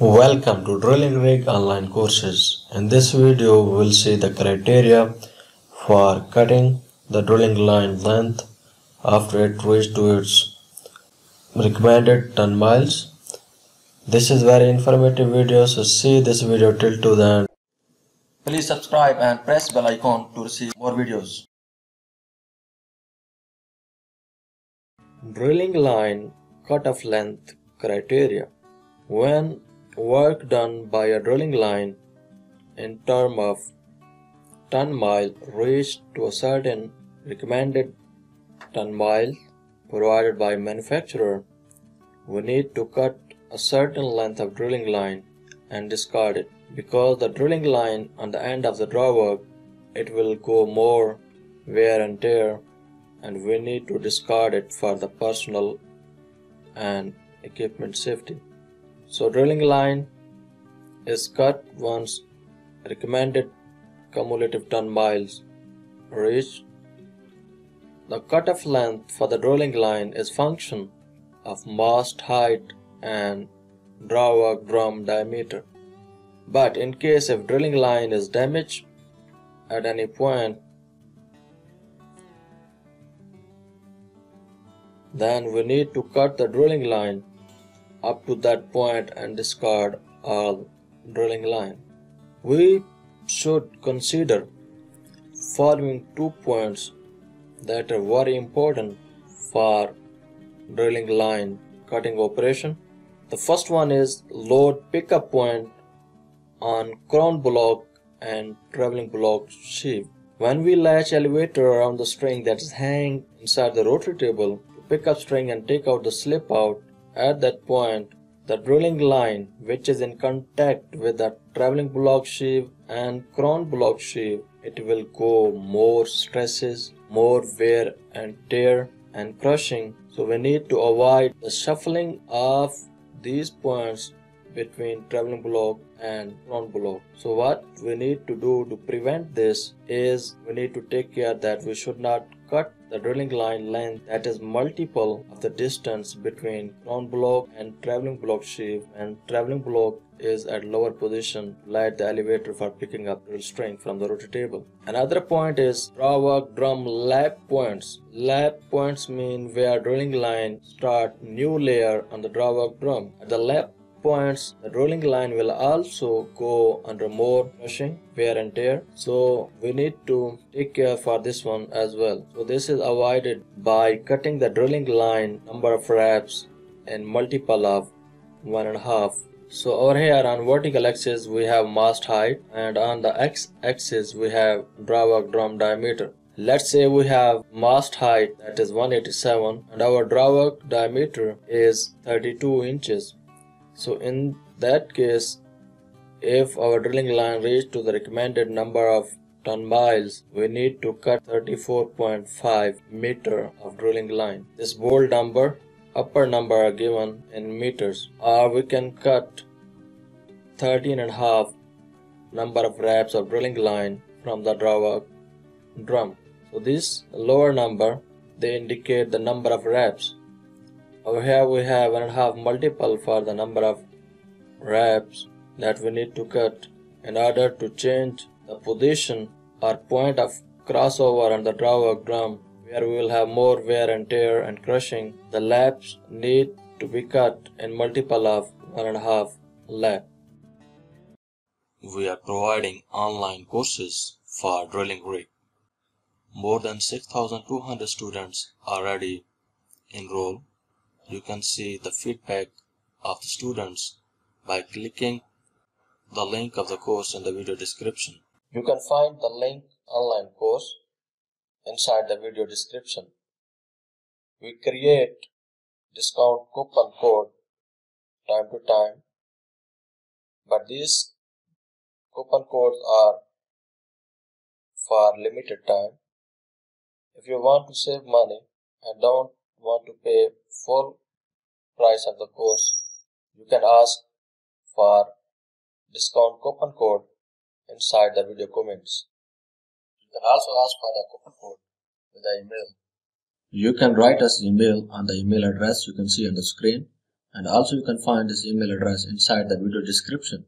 Welcome to Drilling Rig online courses. In this video we will see the criteria for cutting the drilling line length after it reaches to its recommended ton miles. This is very informative video so see this video till to the end. Please subscribe and press bell icon to receive more videos. Drilling line cutoff length criteria. When work done by a drilling line in term of ton mile reached to a certain recommended ton mile provided by manufacturer, we need to cut a certain length of drilling line and discard it because the drilling line on the end of the drawwork it will go more wear and tear and we need to discard it for the personal and equipment safety. So drilling line is cut once recommended cumulative ton miles reach. The cutoff length for the drilling line is function of mast height and drawwork drum diameter. But in case if drilling line is damaged at any point then we need to cut the drilling line up to that point and discard all drilling line. We should consider following two points that are very important for drilling line cutting operation. The first one is load pickup point on crown block and traveling block sheave. When we latch elevator around the string that is hanging inside the rotary table pick up string and take out the slip out, at that point the drilling line which is in contact with the traveling block sheave and crown block sheave it will go more stresses, more wear and tear and crushing so we need to avoid the shuffling of these points between traveling block and crown block. So what we need to do to prevent this is we need to take care that we should not cut the drilling line length that is multiple of the distance between crown block and traveling block sheave and traveling block is at lower position light the elevator for picking up drill string from the rotary table. Another point is draw drawwork drum lap points. Lap points mean where drilling line start new layer on the draw drawwork drum. At the lap points the drilling line will also go under more crushing wear and tear. So we need to take care for this one as well. So this is avoided by cutting the drilling line number of wraps in multiple of one and a half. So over here on vertical axis we have mast height and on the x axis we have drawwork drum diameter. Let's say we have mast height that is 187 and our drawwork diameter is 32 inches. So in that case, if our drilling line reaches to the recommended number of ton miles, we need to cut 34.5 meter of drilling line. This bold number, upper number are given in meters, or we can cut 13 and a half number of wraps of drilling line from the drawwork drum. So this lower number, they indicate the number of wraps. Over here we have one and a half multiple for the number of wraps that we need to cut in order to change the position or point of crossover on the drawwork drum where we will have more wear and tear and crushing. The laps need to be cut in multiple of one and a half lap. We are providing online courses for drilling rig. More than 6,200 students already enrolled. You can see the feedback of the students by clicking the link of the course in the video description. You can find the link online course inside the video description. We create discount coupon code time to time, but these coupon codes are for limited time. If you want to save money and don't want to pay full price of the course, you can ask for discount coupon code inside the video comments. You can also ask for the coupon code with the email. You can write us email on the email address you can see on the screen and also you can find this email address inside the video description